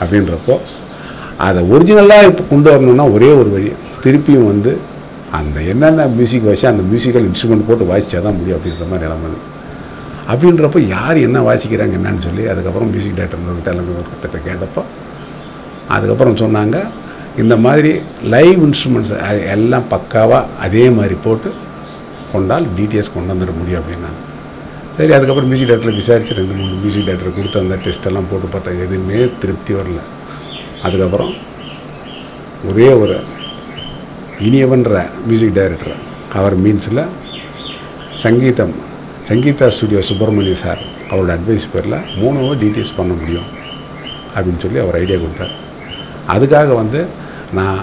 அப்படின்றப்போ அதை ஒரிஜினலாக இப்போ கொண்டு வரணும்னா ஒரே ஒரு வழி. திருப்பியும் வந்து அந்த என்னென்ன மியூசிக் வாசி அந்த மியூசிக்கல் இன்ஸ்ட்ருமெண்ட் போட்டு வாசிச்சா தான் முடியும் அப்படின்ற மாதிரி நிலமை அப்படின்றப்போ யார் என்ன வாசிக்கிறாங்க என்னன்னு சொல்லி அதுக்கப்புறம் மியூசிக் டேரக்டர் ஒருத்தர்கிட்ட கேட்டப்போ அதுக்கப்புறம் சொன்னாங்க இந்த மாதிரி லைவ் இன்ஸ்ட்ருமெண்ட்ஸ் எல்லாம் பக்காவாக அதே மாதிரி போட்டு கொண்டால் டிடிஎஸ் கொண்டு வந்துட முடியும் அப்படின்னாங்க. சரி அதுக்கப்புறம் மியூசிக் டாக்டரில் விசாரித்து ரெண்டு மூணு மியூசிக் டாக்டர் கொடுத்து அந்த டெஸ்ட் எல்லாம் போட்டு பார்த்தா எதுவுமே திருப்தி வரல. அதுக்கப்புறம் ஒரே ஒரு இனியவன்ற மியூசிக் டைரக்டர் அவர் மீன்ஸில் சங்கீதம் சங்கீதா ஸ்டுடியோ சுப்பிரமணிய சார் அவரோட அட்வைஸ் பேரில் மூணு டீட்டெயில்ஸ் பண்ண முடியும் அப்படின்னு சொல்லி அவர் ஐடியா கொடுத்தார். அதுக்காக வந்து நான்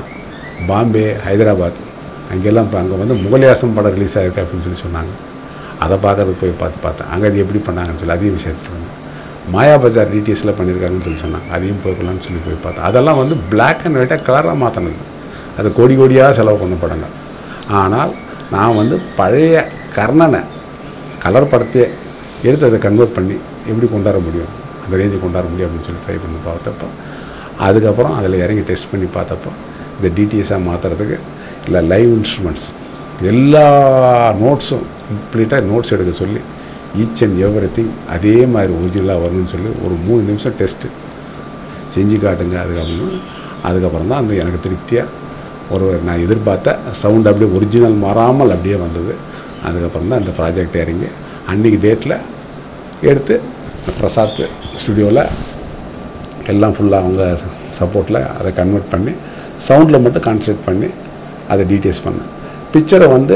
பாம்பே ஹைதராபாத் அங்கெல்லாம் இப்போ அங்கே வந்து முகலியாசம் படம் ரிலீஸ் ஆகிருக்கு அப்படின்னு சொல்லி சொன்னாங்க. அதை பார்க்கறதுக்கு போய் பார்த்து பார்த்தேன். அங்கே அது எப்படி பண்ணாங்கன்னு சொல்லி அதையும் விசாரிச்சுட்டு வந்தேன். மாயா பஜார் டிடிஎஸில் பண்ணியிருக்காங்கன்னு சொல்லி சொன்னாங்க அதையும் போய்க்கலாம்னு சொல்லி போய் பார்த்தேன். அதெல்லாம் வந்து பிளாக் அண்ட் ஒயிட்டாக கலராக மாற்றினது அது கோடி கோடியாக செலவு பண்ண படங்கள் ஆனால் நான் வந்து பழைய கர்ணனை கலர் படத்தையே எடுத்து அதை கன்வெர்ட் பண்ணி எப்படி கொண்டாட முடியும்? அந்த ரேஞ்சு கொண்டாட முடியும் அப்படின்னு சொல்லி ட்ரை பண்ணி பார்த்தப்போ அதுக்கப்புறம் அதில் இறங்கி டெஸ்ட் பண்ணி பார்த்தப்போ இந்த டிடிஎஸாக மாற்றுறதுக்கு இல்லை லைவ் இன்ஸ்ட்ருமெண்ட்ஸ் எல்லா நோட்ஸும் கம்ப்ளீட்டாக நோட்ஸ் எடுக்க சொல்லி ஈச் அண்ட் எவ்ரி திங் அதே மாதிரி ஒரிஜினலாக வரணும்னு சொல்லி ஒரு மூணு நிமிஷம் டெஸ்ட்டு செஞ்சு காட்டுங்க அதுக்கப்புறம் அதுக்கப்புறம் தான் அந்த எனக்கு திருப்தியாக ஒரு நான் எதிர்பார்த்த சவுண்ட் அப்படியே ஒரிஜினல் மாறாமல் அப்படியே வந்தது. அதுக்கப்புறம் தான் அந்த ப்ராஜெக்ட் இறங்கி அன்றைக்கி டேட்டில் எடுத்து பிரசாத் ஸ்டுடியோவில் எல்லாம் ஃபுல்லாக அவங்க சப்போர்ட்டில் அதை கன்வெர்ட் பண்ணி சவுண்டில் மட்டும் கான்சன்ட்ரேட் பண்ணி அதை டீட்டெயில்ஸ் பண்ணேன். பிக்சரை வந்து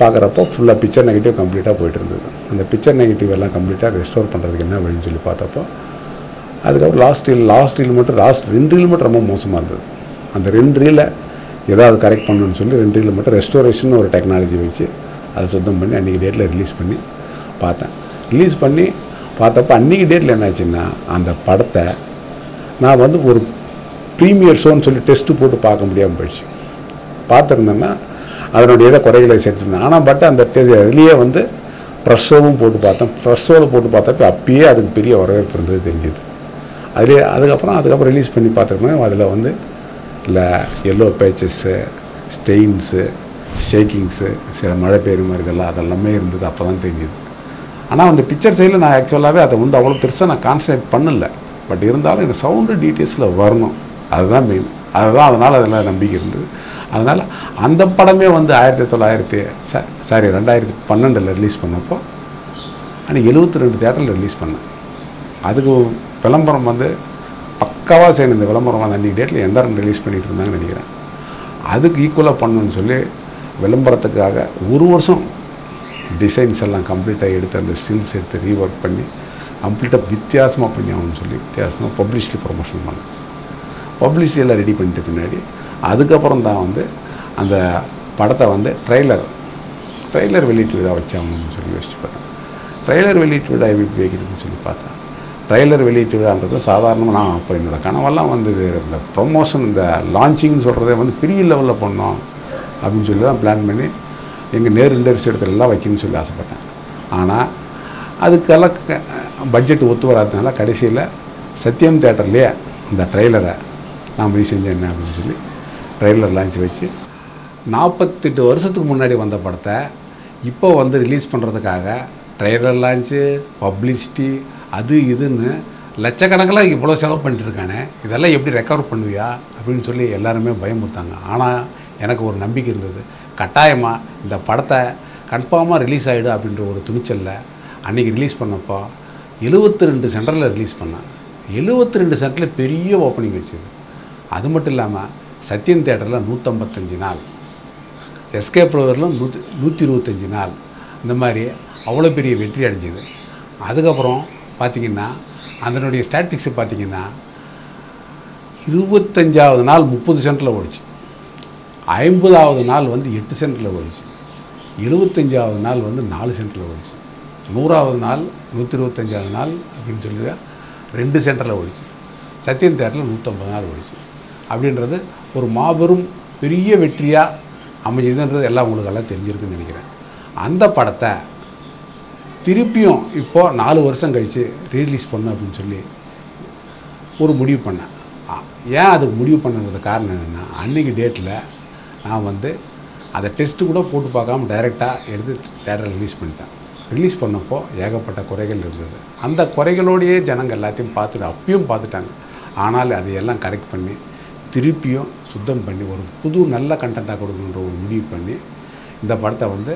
பார்க்குறப்போ ஃபுல்லாக பிக்சர் நெகட்டிவ் கம்ப்ளீட்டாக போயிட்டு இருந்தது. அந்த பிக்சர் நெகட்டிவ் எல்லாம் கம்ப்ளீட்டாக ரெஸ்டோர் பண்ணுறதுக்கு என்ன வழின்னு சொல்லி பார்த்தப்போ அதுக்கப்புறம் லாஸ்ட் ரீல் லாஸ்ட் ரீல் மட்டும் லாஸ்ட் ரெண்டு ரீல் மட்டும் ரொம்ப மோசமாக இருந்தது. அந்த ரெண்டு ரீலை ஏதாவது கரெக்ட் பண்ணணும்னு சொல்லி ரெண்டு ரீல் மட்டும் ரெஸ்டோரேஷன் ஒரு டெக்னாலஜி வச்சு அதை சுத்தம் பண்ணி அன்றைக்கி டேட்டில் ரிலீஸ் பண்ணி பார்த்தேன். ரிலீஸ் பண்ணி பார்த்தப்போ அன்றைக்கி டேட்டில் என்னாச்சுன்னா அந்த படத்தை நான் வந்து ஒரு ப்ரீமியர் ஷோன்னு சொல்லி டெஸ்ட்டு போட்டு பார்க்க முடியாமல் போயிடுச்சு. பார்த்துருந்தேன்னா அதனுடைய இதை குறைகளை சேர்த்துருந்தேன் ஆனால் பட் அந்த டெஸ்ட் இதுலேயே வந்து ஃப்ரெஷ்ஷோவும் போட்டு பார்த்தேன் ப்ரெஷ்ஷோவில் போட்டு பார்த்தப்ப அப்பயே அதுக்கு பெரிய வரவேற்பு இருந்தது தெரிஞ்சுது. அதுலேயே அதுக்கப்புறம் அதுக்கப்புறம் ரிலீஸ் பண்ணி பார்த்துருக்கோம் அதில் வந்து இல்லை எல்லோ பேச்சஸ்ஸு ஸ்டெயின்ஸு ஷேக்கிங்ஸு சில மழை பெய்யுற மாதிரி இதெல்லாம் அதெல்லாமே இருந்தது அப்போ தான் தெரிஞ்சுது. ஆனால் அந்த பிக்சர் சைடில் நான் ஆக்சுவலாகவே அதை வந்து அவ்வளோ பெருசாக நான் கான்சன்ட்ரேட் பண்ணலை. பட் இருந்தாலும் எனக்கு சவுண்டு டீட்டெயில்ஸில் வரணும். அதுதான் மெயின் அதுதான் அதனால் அதில் நம்பிக்கை இருந்தது. அதனால் அந்த படமே வந்து ஆயிரத்தி தொள்ளாயிரத்தி சாரி ரெண்டாயிரத்தி பன்னெண்டில் ரிலீஸ் பண்ணப்போ ஆனால் எழுபத்தி ரெண்டு தேட்டரில் ரிலீஸ் பண்ணேன் அதுக்கு விளம்பரம் வந்து பக்காவாக செய்யணும் இந்த விளம்பரம் வந்து அன்றைக்கி டேட்டில் எந்த ரிலீஸ் பண்ணிகிட்டு இருந்தாங்கன்னு நினைக்கிறேன். அதுக்கு ஈக்குவலாக பண்ணணும்னு சொல்லி விளம்பரத்துக்காக ஒரு வருஷம் டிசைன்ஸ் எல்லாம் கம்ப்ளீட்டாக எடுத்து அந்த ஸ்டில்ஸ் எடுத்து ரீஒர்க் பண்ணி கம்ப்ளீட்டாக வித்தியாசமாக பண்ணி ஆகணும்னு சொல்லி வித்தியாசமாக பப்ளிசிட்டி ப்ரொமோஷன் பண்ணேன். பப்ளிசிட்டி எல்லாம் ரெடி பண்ணிட்டு பின்னாடி அதுக்கப்புறம் தான் வந்து அந்த படத்தை வந்து ட்ரெய்லர் ட்ரெய்லர் வெளியீட்டு விழா வச்சாங்கன்னு சொல்லி யோசிச்சு பார்த்தேன். ட்ரெய்லர் வெளியீட்டு விழா எப்படி வைக்கிறதுன்னு சொல்லி பார்த்தேன். ட்ரெய்லர் வெளியீட்டு விழான்றது சாதாரணமாக நான் அப்போ என்னோடய கனவெல்லாம் வந்து இந்த ப்ரொமோஷன் இந்த லான்ச்சிங்னு சொல்கிறதே வந்து பெரிய லெவலில் பண்ணோம் அப்படின்னு சொல்லி தான் பிளான் பண்ணி எங்கள் நேர் இண்டர்ஸ் இடத்துல எல்லாம் வைக்கணும்னு சொல்லி ஆசைப்பட்டேன். ஆனால் அதுக்கெல்லாம் பட்ஜெட் ஒத்து வராததுனால கடைசியில் சத்யம் தேட்டர்லேயே இந்த ட்ரெய்லரை நான் போய் செஞ்சேன் என்ன அப்படின்னு சொல்லி ட்ரெய்லர் லான்ச் வச்சு நாற்பத்தெட்டு வருஷத்துக்கு முன்னாடி வந்த படத்தை இப்போ வந்து ரிலீஸ் பண்ணுறதுக்காக ட்ரெய்லர் லான்ச்சு பப்ளிசிட்டி அது இதுன்னு லட்சக்கணக்கில் இவ்வளோ செலவு பண்ணிட்டுருக்கானே இதெல்லாம் எப்படி ரெக்கவர் பண்ணுவியா அப்படின்னு சொல்லி எல்லாருமே பயமுறுத்தாங்க. ஆனால் எனக்கு ஒரு நம்பிக்கை இருந்தது. கட்டாயமாக இந்த படத்தை கன்ஃபார்மாக ரிலீஸ் ஆகிடும் அப்படின்ற ஒரு துணிச்சலில் அன்றைக்கி ரிலீஸ் பண்ணப்போ எழுபத்தி ரெண்டு சென்டரில் ரிலீஸ் பண்ணேன். எழுபத்தி ரெண்டு சென்டரில் பெரிய ஓப்பனிங் வச்சுது. அது மட்டும் இல்லாமல் சத்யன் தேட்டரில் நூற்றம்பத்தஞ்சு நாள். எஸ்கே ப்ளவரில் நூற்றி நூற்றி இருபத்தஞ்சி நாள். இந்த மாதிரி அவ்வளோ பெரிய வெற்றி அடைஞ்சிது. அதுக்கப்புறம் பார்த்திங்கன்னா அதனுடைய ஸ்டாட்டிக்ஸை பார்த்திங்கன்னா இருபத்தஞ்சாவது நாள் முப்பது சென்டரில் ஓடிச்சு. ஐம்பதாவது நாள் வந்து எட்டு சென்டரில் ஓடிச்சு. எழுபத்தஞ்சாவது நாள் வந்து நாலு சென்டரில் ஓடிச்சு. நூறாவது நாள் நூற்றி இருபத்தஞ்சாவது நாள் அப்படின்னு சொல்லி ரெண்டு சென்டரில் ஓடிச்சு. சத்யன் தேட்டரில் நூற்றம்பது நாள் ஓடிச்சு. அப்படின்றது ஒரு மாபெரும் பெரிய வெற்றியாக அமைஞ்சதுன்றது எல்லாம் உங்களுக்கு எல்லாம் தெரிஞ்சிருக்குன்னு நினைக்கிறேன். அந்த படத்தை திருப்பியும் இப்போது நாலு வருஷம் கழித்து ரீலீஸ் பண்ண அப்படின்னு சொல்லி ஒரு முடிவு பண்ணேன். ஏன் அதுக்கு முடிவு பண்ணுறது காரணம் என்னென்னா அன்றைக்கி டேட்டில் நான் வந்து அதை டெஸ்ட்டு கூட போட்டு பார்க்காம டைரெக்டாக எடுத்து தேட்டரில் ரிலீஸ் பண்ணிட்டேன். ரிலீஸ் பண்ணப்போ ஏகப்பட்ட குறைகள் இருந்தது. அந்த குறைகளோடையே ஜனங்கள் எல்லாத்தையும் பார்த்துட்டு அப்பயும் பார்த்துட்டாங்க. ஆனால் அதையெல்லாம் கரெக்ட் பண்ணி திருப்பியும் சுத்தம் பண்ணி ஒரு புது நல்ல கண்டென்ட்டாக கொடுக்கணுன்ற ஒரு முடிவு பண்ணி இந்த படத்தை வந்து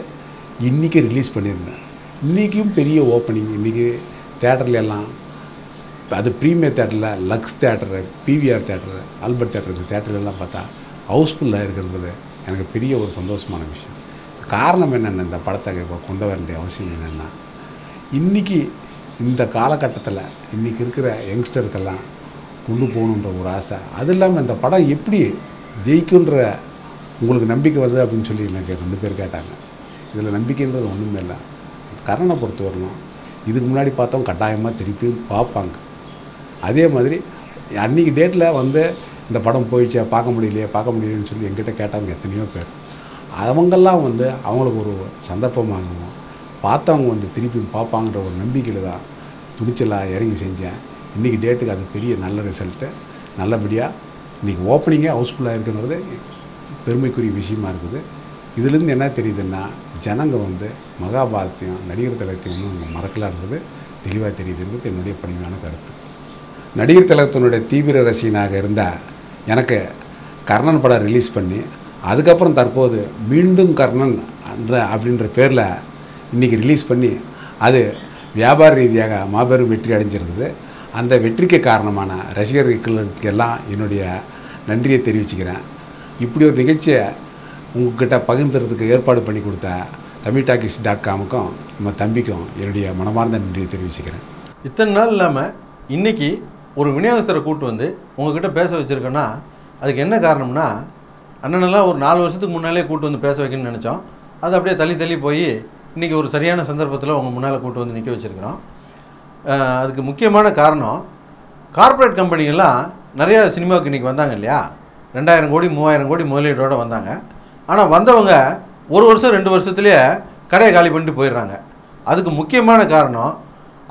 இன்றைக்கி ரிலீஸ் பண்ணியிருந்தேன். இன்றைக்கும் பெரிய ஓப்பனிங் இன்றைக்கி தேட்டர்ல எல்லாம் அது ப்ரீமியர் தேட்டரில் Lux theatre PVR theatre Albert theatre இந்த தேட்டர்லாம் பார்த்தா ஹவுஸ்ஃபுல்லாக இருக்கிறது. எனக்கு பெரிய ஒரு சந்தோஷமான விஷயம். காரணம் என்னென்ன இந்த படத்தை இப்போ கொண்டு வர வேண்டிய அவசியம் என்னென்னா இன்றைக்கி இந்த காலகட்டத்தில் இன்றைக்கி இருக்கிற யங்ஸ்டருக்கெல்லாம் கொண்டு போகணுன்ற ஒரு ஆசை. அது இல்லாமல் இந்த படம் எப்படி ஜெயிக்குன்ற உங்களுக்கு நம்பிக்கை வருது அப்படின்னு சொல்லி எனக்கு ரெண்டு பேர் கேட்டாங்க. இதில் நம்பிக்கைன்றது ஒன்றுமே இல்லை. கரணை பொறுத்து வரணும். இதுக்கு முன்னாடி பார்த்தோம் கட்டாயமாக திருப்பியும் பார்ப்பாங்க. அதே மாதிரி அன்றைக்கி டேட்டில் வந்து இந்த படம் போயிடுச்சே பார்க்க முடியலையே பார்க்க முடியலன்னு சொல்லி எங்கிட்ட கேட்டவங்க எத்தனையோ பேர். அவங்கெல்லாம் வந்து அவங்களுக்கு ஒரு சந்தர்ப்பமாகவும் பார்த்தவங்க வந்து திருப்பியும் பார்ப்பாங்கன்ற ஒரு நம்பிக்கையில் தான் துணிச்சலாக இறங்கி செஞ்சேன். இன்றைக்கி டேட்டுக்கு அது பெரிய நல்ல ரிசல்ட்டு நல்லபடியாக இன்றைக்கி ஓப்பனிங்கே ஹவுஸ்ஃபுல்லாக இருக்குன்றது பெருமைக்குரிய விஷயமா இருக்குது. இதுலேருந்து என்ன தெரியுதுன்னா ஜனங்க வந்து மகாபாரத்தையும் நடிகர் தலத்தையும் இன்னும் மறக்கலான்றது தெளிவாக தெரியுதுன்றது என்னுடைய பணிவான கருத்து. நடிகர் திலகத்தினுடைய தீவிர ரசிகனாக இருந்தால் எனக்கு கர்ணன் படம் ரிலீஸ் பண்ணி அதுக்கப்புறம் தற்போது மீண்டும் கர்ணன் அந்த அப்படின்ற பேரில் இன்றைக்கி ரிலீஸ் பண்ணி அது வியாபார ரீதியாக மாபெரும் வெற்றி அடைஞ்சிருக்குது. அந்த வெற்றிக்கு காரணமான ரசிகர்களுக்கெல்லாம் என்னுடைய நன்றியை தெரிவிச்சுக்கிறேன். இப்படி ஒரு நிகழ்ச்சியை உங்ககிட்ட பகிர்ந்துறதுக்கு ஏற்பாடு பண்ணி கொடுத்த தமிழ் டாக்கிஸ் டாட் காமுக்கும் நம்ம தம்பிக்கும் என்னுடைய மனமார்ந்த நன்றியை தெரிவிச்சுக்கிறேன். இத்தனை நாள் இல்லாமல் இன்றைக்கி ஒரு விநியோகஸ்தரை கூட்டு வந்து உங்ககிட்ட பேச வச்சுருக்கோன்னா அதுக்கு என்ன காரணம்னா அண்ணனெல்லாம் ஒரு நாலு வருஷத்துக்கு முன்னாலே கூட்டு வந்து பேச வைக்கணும்னு நினச்சோம். அது அப்படியே தள்ளி தள்ளி போய் இன்றைக்கி ஒரு சரியான சந்தர்ப்பத்தில் உங்கள் முன்னால் கூட்டு வந்து நிற்க வச்சுருக்கிறோம். அதுக்கு முக்கியமான காரணம் கார்ப்பரேட் கம்பெனிகள்லாம் நிறையா சினிமாவுக்கு இன்றைக்கி வந்தாங்க இல்லையா? ரெண்டாயிரம் கோடி மூவாயிரம் கோடி முதலீட்டோடு வந்தாங்க. ஆனால் வந்தவங்க ஒரு வருஷம் ரெண்டு வருஷத்துலேயே கடையை காலி பண்ணிட்டு போயிடுறாங்க. அதுக்கு முக்கியமான காரணம்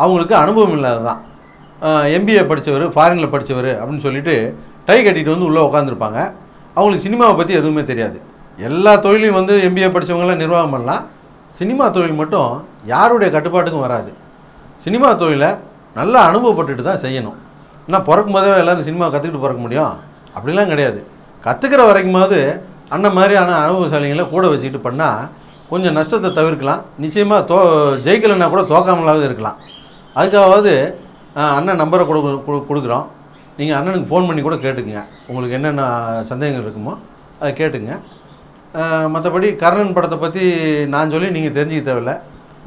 அவங்களுக்கு அனுபவம் இல்லாத தான் எம்பிஏ படித்தவர் ஃபாரினில் படித்தவர் அப்படின்னு சொல்லிட்டு டை கட்டிட்டு வந்து உள்ளே உட்காந்துருப்பாங்க அவங்களுக்கு சினிமாவை பற்றி எதுவுமே தெரியாது. எல்லா தொழிலையும் வந்து எம்பிஏ படித்தவங்களாம் நிர்வாகம் பண்ணலாம். சினிமா தொழில் மட்டும் யாருடைய கட்டுப்பாட்டுக்கும் வராது. சினிமா தொழிலை நல்லா அனுபவப்பட்டுட்டு தான் செய்யணும். நான் பிறக்கும் போதே எல்லோரும் சினிமா கற்றுக்கிட்டு பிறக்க முடியும். அப்படிலாம் கிடையாது. கற்றுக்கிற வரைக்குமாவது அண்ணன் மாதிரியான அனுபவசாலிகளை கூட வச்சுக்கிட்டு பண்ணால் கொஞ்சம் நஷ்டத்தை தவிர்க்கலாம். நிச்சயமாக தோ ஜெயிக்கலைன்னா கூட தோக்காமலாவது இருக்கலாம். அதுக்காவது அண்ணன் நம்பரை கொடு கொடுக்குறோம். நீங்கள் அண்ணனுக்கு ஃபோன் பண்ணி கூட கேட்டுக்குங்க. உங்களுக்கு என்னென்ன சந்தேகங்கள் இருக்குமோ அதை கேட்டுங்க மற்றபடி கர்ணன் படத்தை பற்றி நான் சொல்லி நீங்கள் தெரிஞ்சுக்க தேவையில்லை.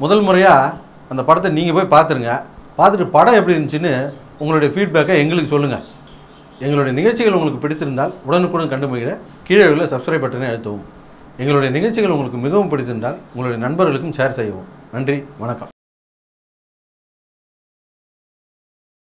முதல் முறையாக அந்த படத்தை நீங்கள் போய் பார்த்துருங்க. பார்த்துட்டு படம் எப்படி இருந்துச்சுன்னு உங்களுடைய ஃபீட்பேக்கை எங்களுக்கு சொல்லுங்கள் எங்களுடைய நிகழ்ச்சிகள் உங்களுக்கு பிடித்திருந்தால் உடனுக்குடன் கண்டுபிடிக்கிற கீழே உள்ள சப்ஸ்கிரைப் பட்டனை அழுத்தவும். எங்களுடைய நிகழ்ச்சிகள் உங்களுக்கு மிகவும் பிடித்திருந்தால் உங்களுடைய நண்பர்களுக்கும் ஷேர் செய்யவும். நன்றி வணக்கம்.